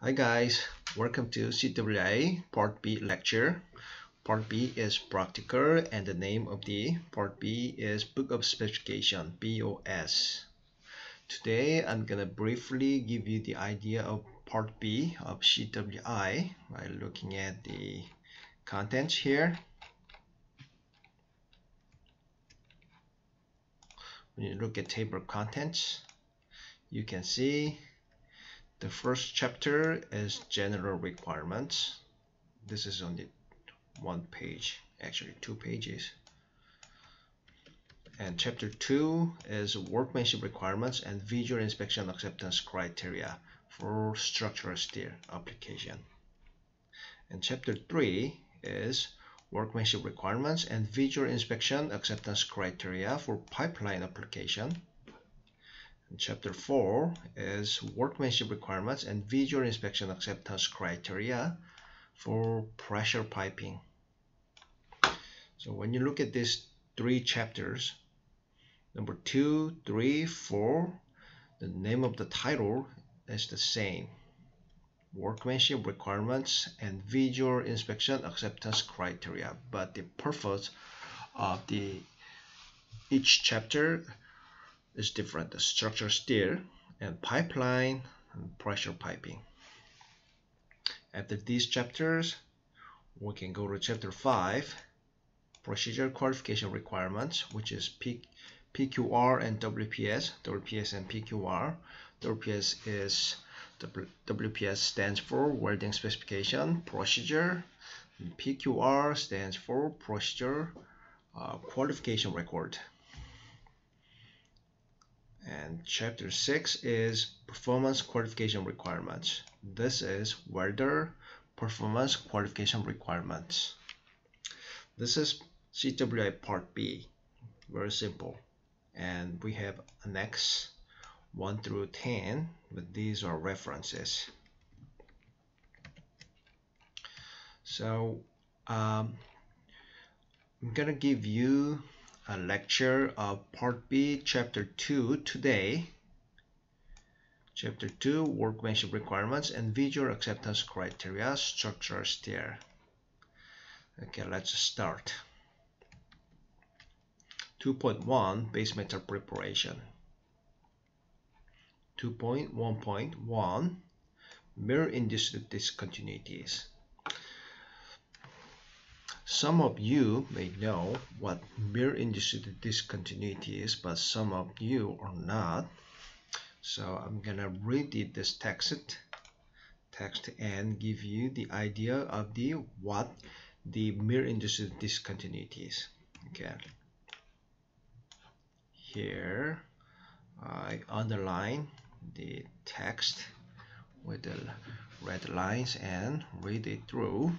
Hi guys, welcome to CWI Part B lecture. Part B is practical and the name of the Part B is Book of Specification, BOS. Today I'm gonna briefly give you the idea of Part B of CWI by looking at the contents here. When you look at table contents, you can see the first chapter is general requirements. This is only one page, actually two pages. And chapter 2 is workmanship requirements and visual inspection acceptance criteria for structural steel application. And chapter 3 is workmanship requirements and visual inspection acceptance criteria for pipeline application. Chapter 4 is workmanship requirements and visual inspection acceptance criteria for pressure piping. So when you look at these three chapters, number 2, 3, 4, the name of the title is the same. Workmanship requirements and visual inspection acceptance criteria, but the purpose of the each chapter is different. The structure steel and pipeline and pressure piping. After these chapters, we can go to chapter 5, procedure qualification requirements, which is P PQR and WPS, WPS and PQR. WPS is WPS stands for welding specification procedure. PQR stands for procedure uh, qualification record. And chapter 6 is performance qualification requirements. This is welder performance qualification requirements. This is CWI part B. Very simple. And we have annex 1 through 10, but these are references. So um, I'm gonna give you a lecture of Part B, Chapter 2 today. Chapter 2, Workmanship Requirements and Visual Acceptance Criteria, Structural Steel. Okay, let's start. 2.1, Base Metal Preparation. 2.1.1, Mill-Induced Discontinuities. Some of you may know what mill-induced discontinuity is, but some of you are not. So I'm gonna read this text, text and give you the idea of the what the mill-induced discontinuity is. Okay. Here I underline the text with the red lines and read it through.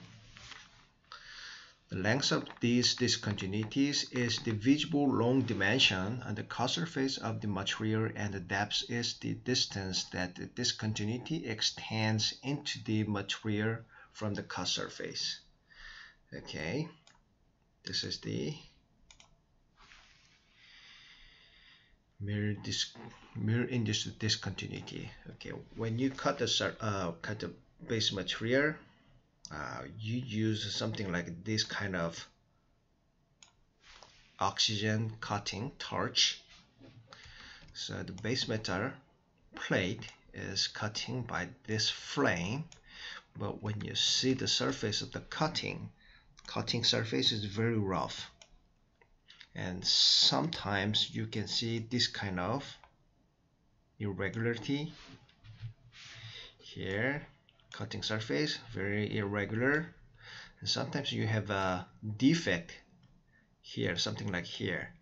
The length of these discontinuities is the visible long dimension on the cut surface of the material and the depth is the distance that the discontinuity extends into the material from the cut surface. Okay, this is the mirror, dis mirror induced discontinuity. Okay, when you cut the uh, cut the base material, uh, you use something like this kind of oxygen cutting torch. So the base metal plate is cutting by this flame but when you see the surface of the cutting cutting surface is very rough. And sometimes you can see this kind of irregularity here cutting surface very irregular. And sometimes you have a defect here something like here.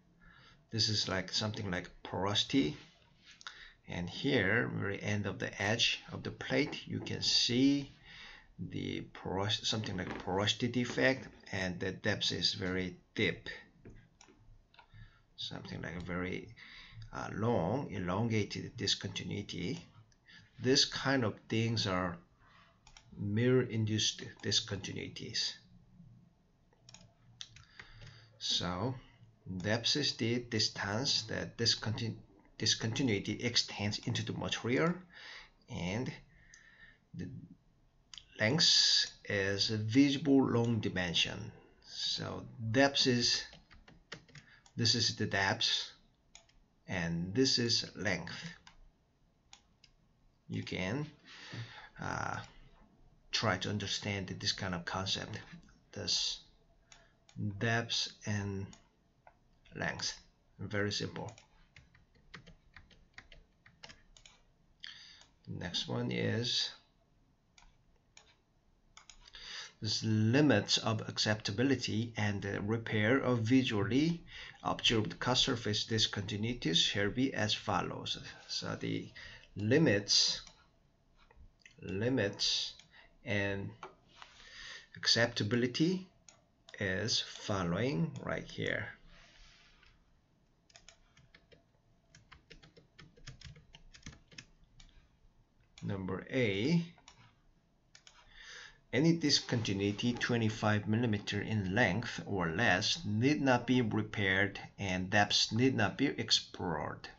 This is like something like porosity. And here very end of the edge of the plate you can see the poros something like porosity defect and the depth is very deep. Something like a very uh, long elongated discontinuity. This kind of things are mill-induced discontinuities. So depth is the distance that discontinu discontinuity extends into the material and the length is a visible long dimension so depth is this is the depth and this is length you can uh, try to understand this kind of concept. This depth and length. Very simple. Next one is this limits of acceptability and repair of visually observed cut surface discontinuities. Shall be as follows. So the limits limits and acceptability is following right here number A any discontinuity 25 millimeter in length or less need not be repaired and depths need not be explored.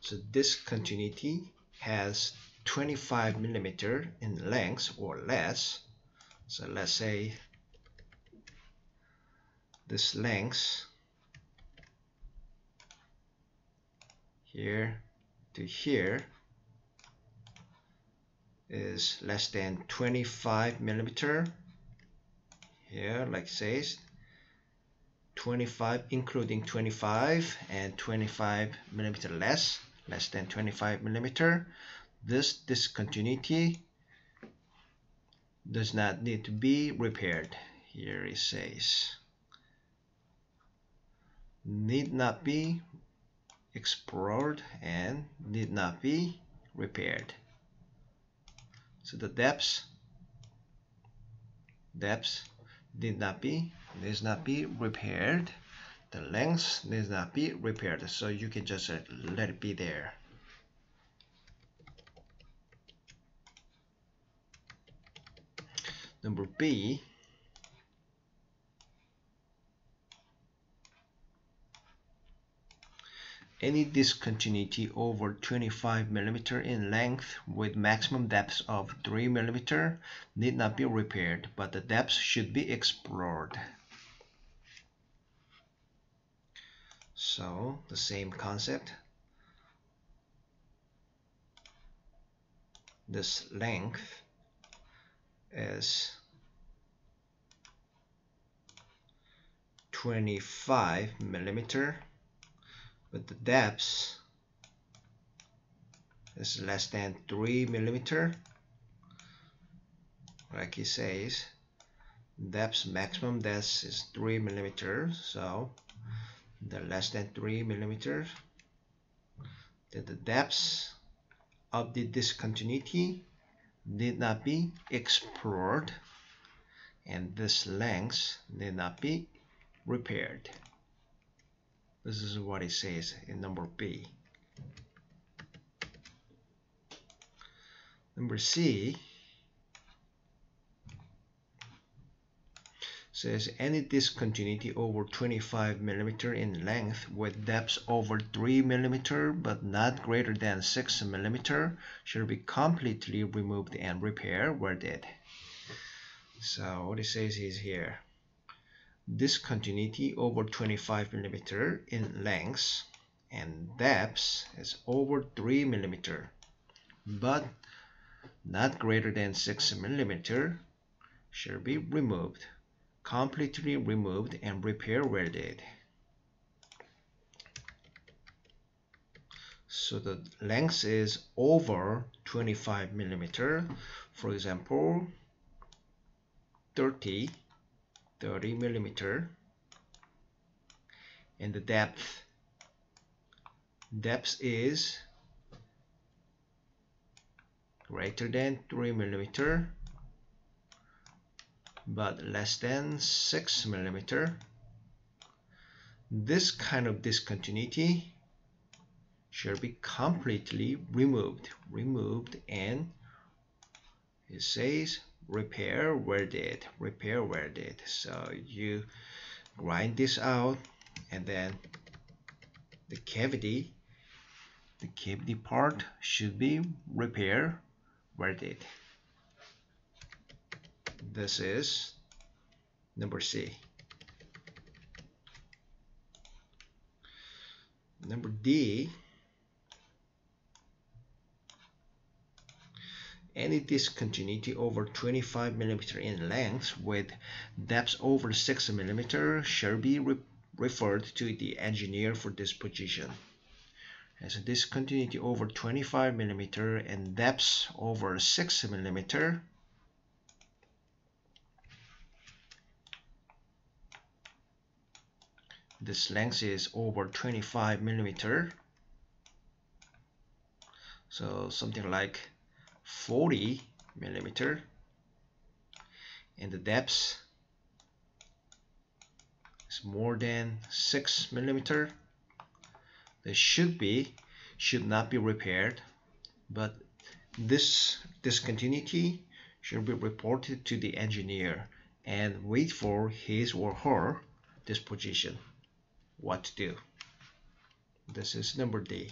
So discontinuity has 25 millimeter in length or less. So let's say this length here to here is less than 25 millimeter here like says 25 including 25 and 25 millimeter less less than 25 millimeter this discontinuity does not need to be repaired here it says. Need not be explored and need not be repaired. So the depths depths need not be needs not be repaired. The length needs not be repaired. So you can just uh, let it be there number B any discontinuity over 25 mm in length with maximum depth of 3 mm need not be repaired, but the depth should be explored. So, the same concept. This length is 25 millimeter but the depth is less than 3 millimeter. Like he says depth maximum depth is 3 millimeter so the less than 3 millimeter the depth of the discontinuity need not be explored and this length need not be repaired this is what it says in number B. Number C says any discontinuity over 25 millimeter in length with depth over 3 millimeter but not greater than 6 millimeter should be completely removed and repaired welded. So what it says is here discontinuity over 25 millimeter in length and depth is over 3 millimeter but not greater than 6 millimeter should be removed completely removed and repair welded. So the length is over 25 millimeter for example 30 30 millimeter. And the depth. Depth is greater than 3 millimeter but less than 6 millimeter. This kind of discontinuity should be completely removed. Removed and it says repair welded repair welded. So you grind this out and then the cavity the cavity part should be repair welded. This is number C. Number D any discontinuity over 25 millimeter in length with depth over 6 millimeter shall be re referred to the engineer for disposition. As a discontinuity over 25 millimeter and depth over 6 millimeter this length is over 25 millimeter so something like 40 millimeter and the depth is more than 6 millimeter. They should be should not be repaired but this discontinuity should be reported to the engineer and wait for his or her disposition what to do. This is number D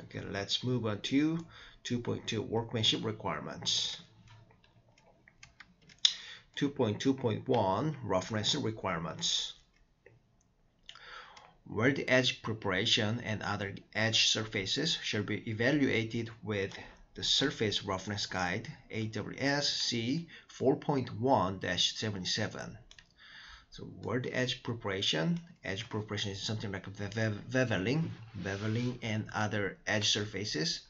Okay, let's move on to 2.2 workmanship requirements. 2.2.1 roughness requirements. Where the edge preparation and other edge surfaces shall be evaluated with the Surface Roughness Guide AWS C 4.1-77. So word edge preparation. Edge preparation is something like beveling, beveling and other edge surfaces,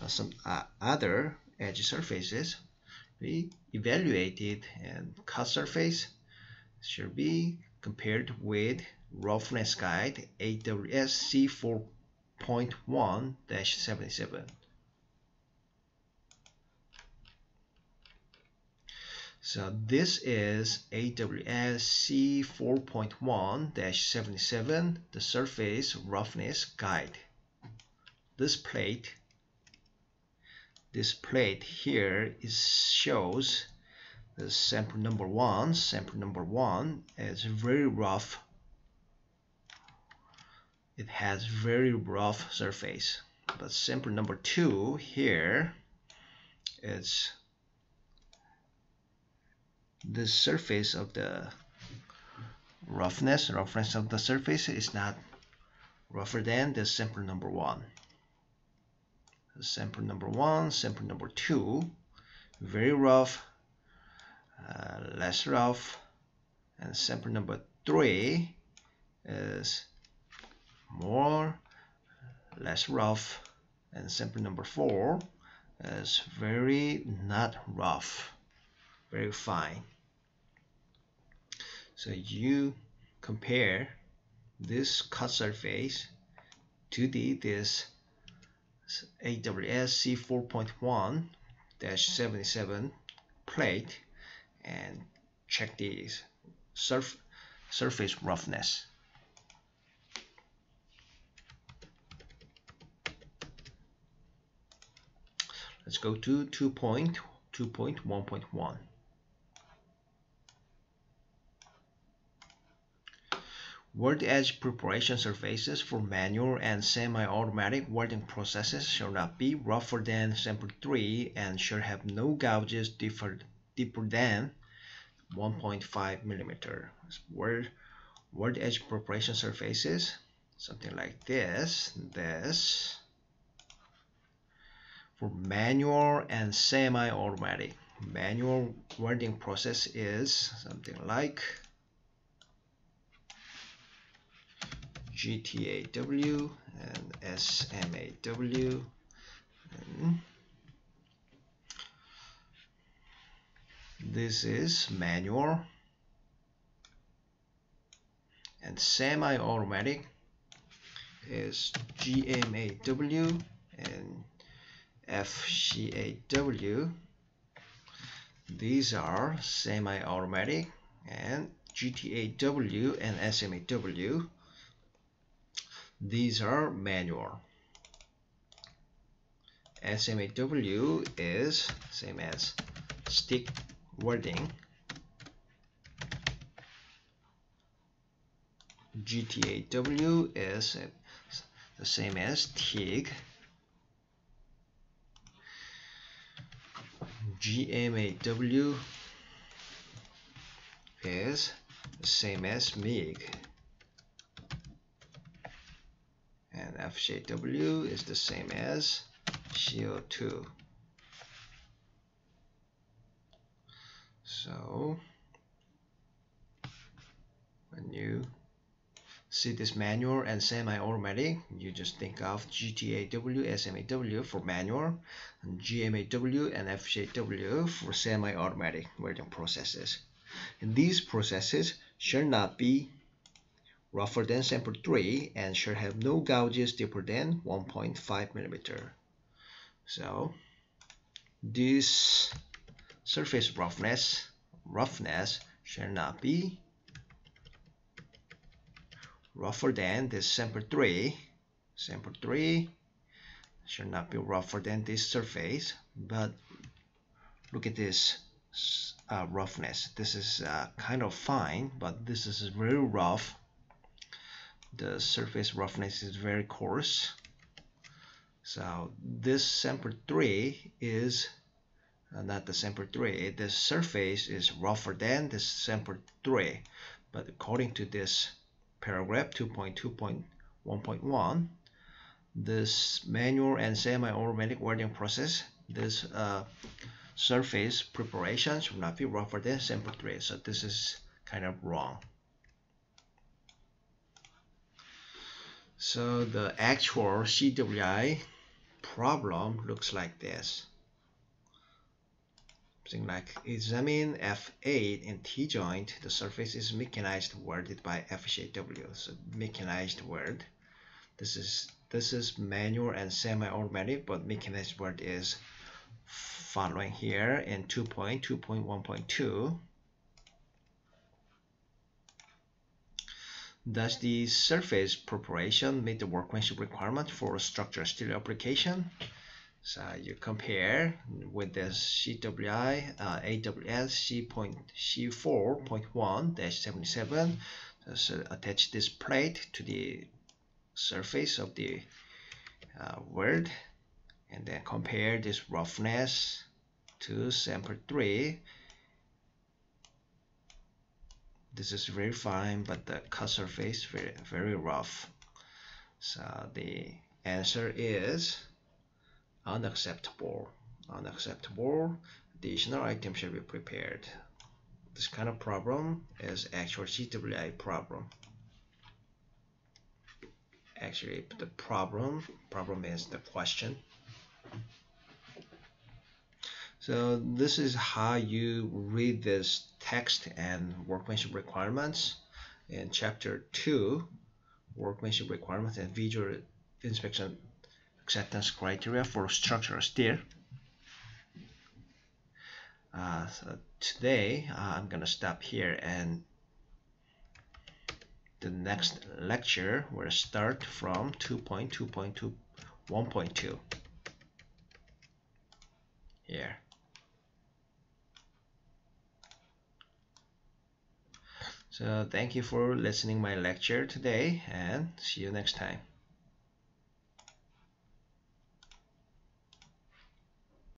uh, some uh, other edge surfaces. We evaluated and cut surface should be compared with roughness guide AWS C4.1-77. So this is AWS C4.1-77, the surface roughness guide. This plate, this plate here is shows the sample number one. Sample number one is very rough. It has very rough surface. But sample number two here is the surface of the roughness roughness of the surface is not rougher than the sample number one. Sample number one sample number two very rough uh, less rough. And sample number three is more less rough. And sample number four is very not rough very fine so you compare this cut surface to the this AWS C4.1-77 plate and check the surf surface roughness. Let's go to 2.2.1.1. Word edge preparation surfaces for manual and semi-automatic welding processes shall not be rougher than sample 3 and shall have no gouges deeper, deeper than 1.5 millimeter. Word, word edge preparation surfaces, something like this, this. For manual and semi-automatic, manual welding process is something like GTAW and SMAW. This is manual and semi-automatic is GMAW and FCAW. These are semi-automatic and GTAW and SMAW these are manual. SMAW is same as stick welding. GTAW is the same as TIG. GMAW is the same as MIG and FCAW is the same as CO2 so when you see this manual and semi-automatic you just think of GTAW, SMAW for manual and GMAW and FCAW for semi-automatic welding processes and these processes shall not be rougher than sample 3 and should have no gouges deeper than 1.5 millimeter. So this surface roughness roughness shall not be rougher than this sample 3 sample 3 should not be rougher than this surface but look at this uh, roughness. This is uh, kind of fine but this is very rough the surface roughness is very coarse. So this sample 3 is uh, not the sample 3 the surface is rougher than this sample 3 but according to this paragraph 2.2.1.1 this manual and semi-automatic welding process this uh, surface preparation should not be rougher than sample 3 so this is kind of wrong so the actual CWI problem looks like this something like examine F8 and T-joint, the surface is mechanized welded by FCAW, so mechanized weld. This is this is manual and semi-automatic, but mechanized weld is following here in 2.2.1.2. Does the surface preparation meet the workmanship requirement for structural steel application? So you compare with the CWI uh, AWS C.C4.1-77. So attach this plate to the surface of the uh, weld and then compare this roughness to sample 3 this is very fine but the cut surface very very rough. So the answer is unacceptable. Unacceptable. Additional item should be prepared. This kind of problem is actual CWI problem. Actually the problem problem is the question so this is how you read this text and workmanship requirements. In chapter 2 workmanship requirements and visual inspection acceptance criteria for structural steel. Uh, so today uh, I'm gonna stop here and the next lecture will start from 2.2.2 1.2 here so thank you for listening my lecture today and see you next time